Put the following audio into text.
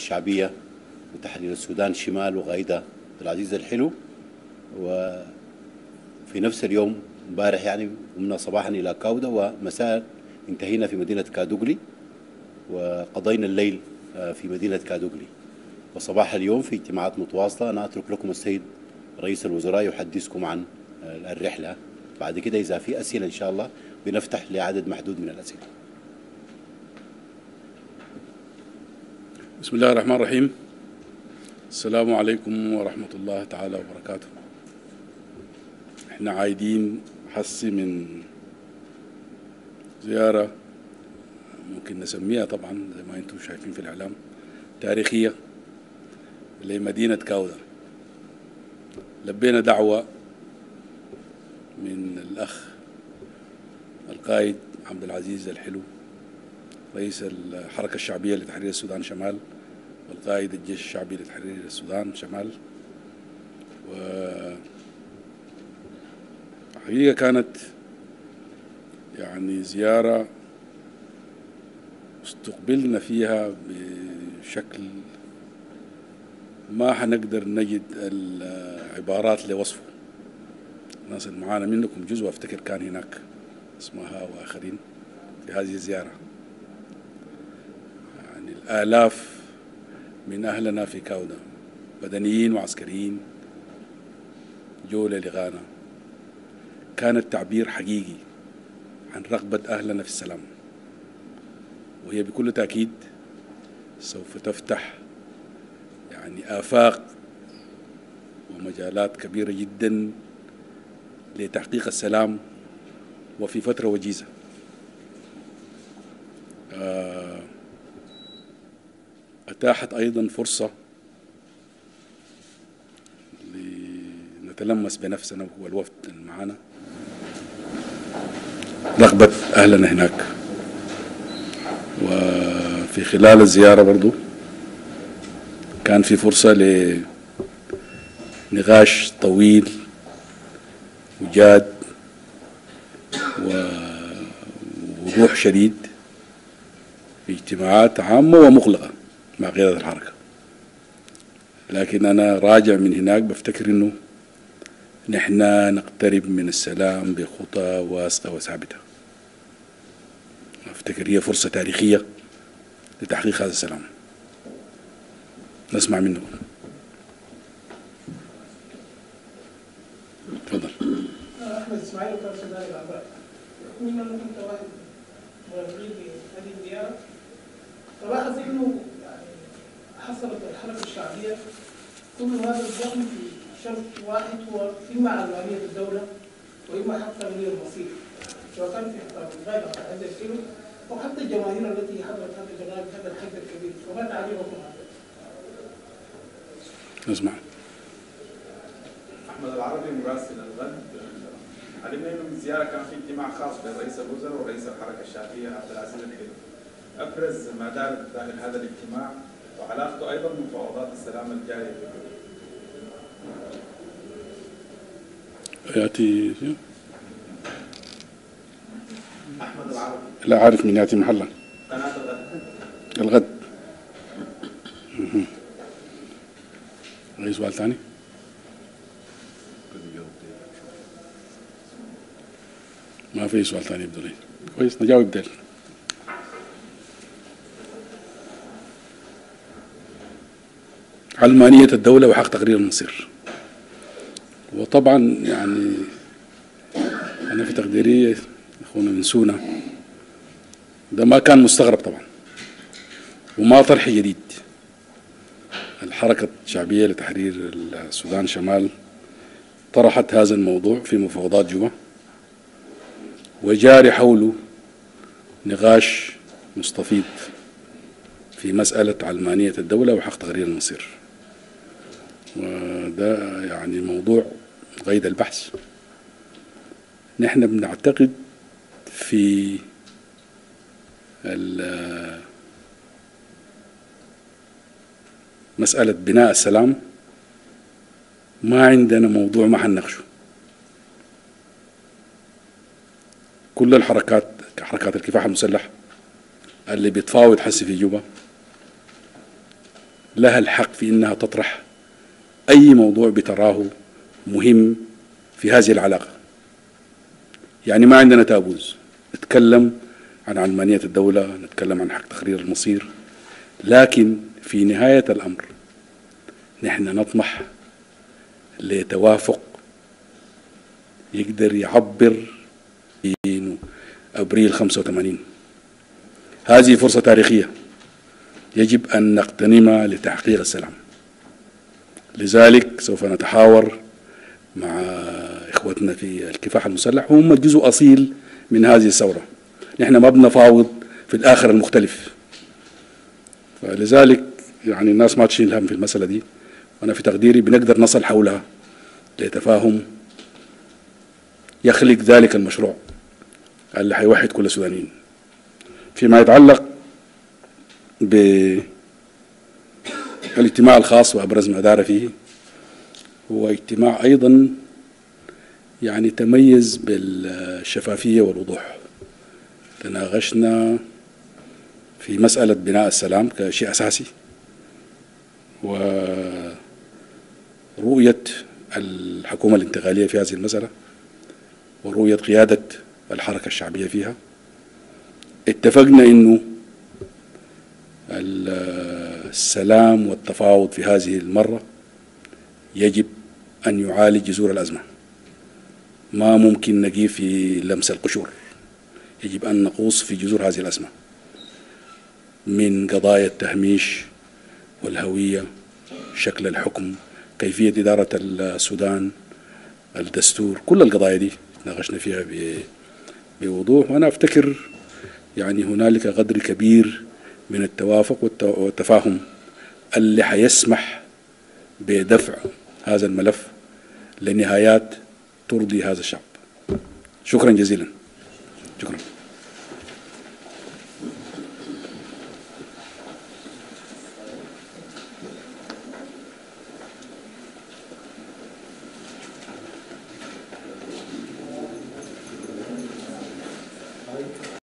الشعبية وتحرير السودان شمال وقائدها عبد العزيز الحلو. وفي نفس اليوم امبارح يعني قمنا صباحا إلى كاودة ومساء انتهينا في مدينة كادوغلي وقضينا الليل آه، في مدينة كادوغلي. وصباح اليوم في اجتماعات متواصلة. أنا أترك لكم السيد رئيس الوزراء يحدثكم عن آه، الرحلة. بعد كده إذا في أسئلة إن شاء الله بنفتح لعدد محدود من الأسئلة. بسم الله الرحمن الرحيم. السلام عليكم ورحمة الله تعالى وبركاته. إحنا عايدين حسي من زيارة ممكن نسميها طبعا زي ما أنتم شايفين في الإعلام تاريخية لمدينة كاودا. لبينا دعوة من الأخ القائد عبد العزيز الحلو رئيس الحركة الشعبية لتحرير السودان شمال والقائد الجيش الشعبي لتحرير السودان شمال. و حقيقة كانت يعني زيارة استقبلنا فيها بشكل ما حنقدر نجد العبارات لوصفه الناس اللي معانا منكم جزء أفتكر كان هناك اسمها وآخرين في هذه الزيارة. الآلاف من أهلنا في كاودا بدنيين وعسكريين جو لغانا. كان التعبير حقيقي عن رغبة أهلنا في السلام. وهي بكل تأكيد سوف تفتح يعني آفاق ومجالات كبيرة جدا لتحقيق السلام وفي فترة وجيزة. آه أتاحت أيضا فرصة لنتلمس بنفسنا والوفد اللي معنا. رغبة أهلنا هناك. وفي خلال الزيارة برضو كان في فرصة لنقاش طويل وجاد ووضوح شديد في اجتماعات عامة ومغلقة. مع قيادة الحركة. لكن أنا راجع من هناك بفتكر إنه نحن نقترب من السلام بخطى واثقة وثابتة. أفتكر هي فرصة تاريخية لتحقيق هذا السلام. نسمع منكم تفضل. أحمد إسماعيل وكان سوداني العباد انك انت واحد مرافقين لهذه الزياره تلاحظ يعني حصلت الحركة الشعبية. كل هذا الزخم في شرط واحد هو اما علمانيه الدولة وإما حق تغيير المصير. سواء كان في الغايه بتاع هذا الكيلو أو حتى الجماهير التي حضرت هذا الجنائب هذا الحج الكبير. فما تعليقكم هذا؟ نسمع. أحمد العربي مراسل الغد. علمنا انه من الزيارة كان في اجتماع خاص بين رئيس الوزراء ورئيس الحركة الشعبية عبد العزيز الحلو. أبرز ما دار داخل هذا الاجتماع وعلاقته أيضا بمفاوضات السلام الجاريه. يأتي أحمد العربي لا عارف من يأتي محلا قناة الغد الغد. أي سؤال ثاني؟ ما في سؤال ثاني يبدو لي كويس نجاوب بدل علمانية الدولة وحق تقرير المصير. وطبعا يعني أنا في تقديري أخونا من سونا ده ما كان مستغرب طبعا وما طرح جديد. الحركة الشعبية لتحرير السودان شمال طرحت هذا الموضوع في مفاوضات جوبا وجاري حوله نقاش مستفيض في مسألة علمانية الدولة وحق تغيير المصير. وده يعني موضوع قيد البحث. نحن بنعتقد في مسألة بناء السلام ما عندنا موضوع ما حنناقشه. كل الحركات حركات الكفاح المسلح اللي بتفاوض حسي في جوبا لها الحق في إنها تطرح أي موضوع بتراه مهم في هذه العلاقة. يعني ما عندنا تابوز. نتكلم عن علمانية الدولة نتكلم عن حق تقرير المصير. لكن في نهاية الأمر نحن نطمح لتوافق يقدر يعبر في أبريل 85 هذه فرصة تاريخية. يجب أن نغتنمها لتحقيق السلام. لذلك سوف نتحاور مع إخوتنا في الكفاح المسلح وهم جزء أصيل من هذه الثورة. نحن ما بنفاوض في الآخر المختلف. فلذلك يعني الناس ما تشيل هم في المسألة دي وأنا في تقديري بنقدر نصل حولها لتفاهم يخلق ذلك المشروع اللي حيوحد كل السودانيين. فيما يتعلق بالاجتماع الخاص وأبرز ما دار فيه هو اجتماع أيضا يعني تميز بالشفافية والوضوح. تناقشنا في مسألة بناء السلام كشيء أساسي ورؤية الحكومة الانتقالية في هذه المسألة ورؤية قيادة الحركة الشعبية فيها. اتفقنا إنه السلام والتفاوض في هذه المرة يجب أن يعالج جذور الأزمة. ما ممكن نجيب في لمس القشور. يجب أن نقوص في جذور هذه الأزمة. من قضايا التهميش والهوية شكل الحكم كيفية إدارة السودان الدستور كل القضايا دي ناقشنا فيها بوضوح. وأنا أفتكر يعني هنالك قدر كبير من التوافق والتفاهم اللي حيسمح بدفع هذا الملف لنهايات ترضي هذا الشعب. شكرا جزيلا. شكرا.